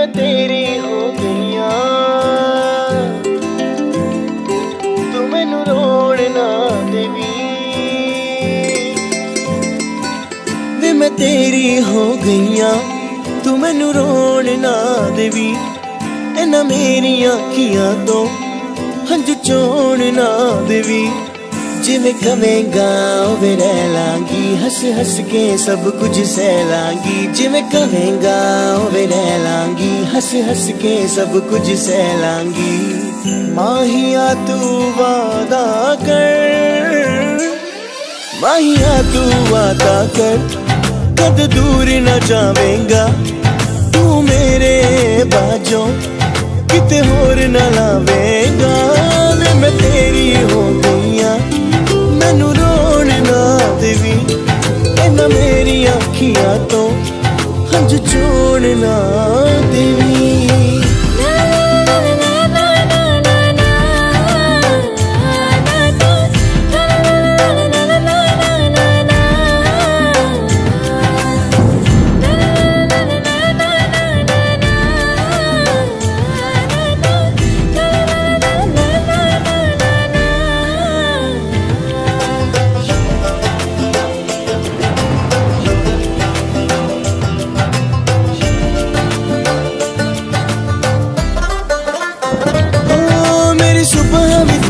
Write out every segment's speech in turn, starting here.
मैं तेरी हो दुनिया तू मैनू रोड़ ना देवी। वे मैं तेरी हो गईया। तू मैनू रोड़ ना देवी। इना मेरी अखियाँ तो हंज चोण ना देवी। जिमें कवेगा, उवे रह लागी। हस हस के सब कुछ सह लागी। जिमें कवेगा, उवे रह हंस हंस के सब कुछ सहलांगी। माहिया, तू वादा कर। माहिया, तू वादा कर। कद दूर न जावेगा। तू मेरे बाजों कित होर न लावेगा। मैं तेरी हो गईया मैनू रोन ना देवी। ए ना मेरी अखियाँ तो। मुझ छोड़ना देवी।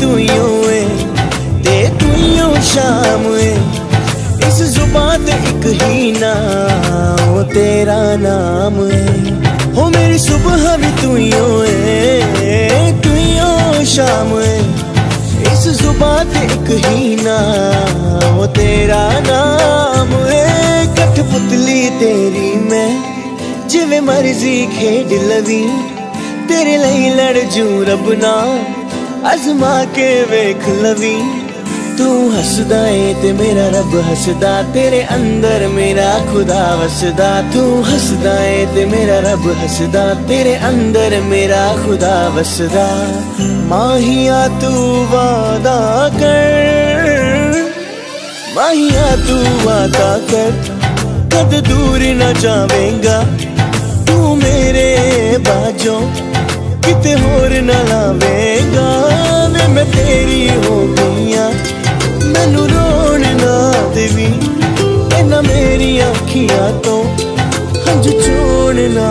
ਸੁਬਹ ਵੀ ਤੂੰ ਹੀ ਓਏ ਤੇ ਤੂੰ ਹੀ ਓ ਸ਼ਾਮ ਏ ਇਸ ਜ਼ੁਬਾਨ ਤੇ ਇੱਕ ਹੀ ਨਾਮ ਤੇਰਾ ਨਾਮ ਏ ਹੋ ਮੇਰੀ ਸੁਬਹ ਵੀ ਤੂੰ ਹੀ ਓਏ ਤੂੰ ਹੀ ਓ ਸ਼ਾਮ ਏ ਇਸ ਜ਼ੁਬਾਨ ਤੇ ਇੱਕ ਹੀ ਨਾਮ ਤੇਰਾ ਨਾਮ ਏ ਕਠਪੁਤਲੀ ਤੇਰੀ ਮੈਂ ਜਿਵੇਂ ਮਰਜ਼ੀ ਖੇਡ ਲਵੀਂ ਤੇਰੇ ਲਈ ਲੜ ਜੂ ਰੱਬ ਨਾਲ ਅਜ਼ਮਾ ਕੇ ਵੇਖ ਲਵੀ ਤੂੰ ਹੱਸਦਾ ਏ ਤੇ ਮੇਰਾ ਰੱਬ ਹੱਸਦਾ ਤੇਰੇ ਅੰਦਰ ਮੇਰਾ ਖੁਦਾ ਵਸਦਾ ਤੂੰ ਹੱਸਦਾ ਏ ਤੇ ਮੇਰਾ ਰੱਬ ਹੱਸਦਾ ਤੇਰੇ ਅੰਦਰ ਮੇਰਾ ਖੁਦਾ ਵਸਦਾ ਮਾਹੀਆ ਤੂੰ ਵਾਦਾ ਕਰ ਮਾਹੀਆ ਤੂੰ ਵਾਦਾ ਕਰ ਕਦ ਦੂਰ ਨਾ ਜਾਵੇਂਗਾ ਤੂੰ ਮੇਰੇ ਬਾਝੋਂ ਤੇ ਹੋਰ ਨਾ ਲਾਵੇਂਗਾ ਵੇ ਮੈਂ ਤੇਰੀ ਹੋ ਗਈਆਂ ਮੈਨੂੰ ਰੋਣ ਨਾ ਦੇਵੀਂ, ਇਹਨਾਂ ਮੇਰੀਆਂ ਅੱਖੀਆਂ ਤੋਂ ਹੰਝੂ ਚੋਣ ਨਾ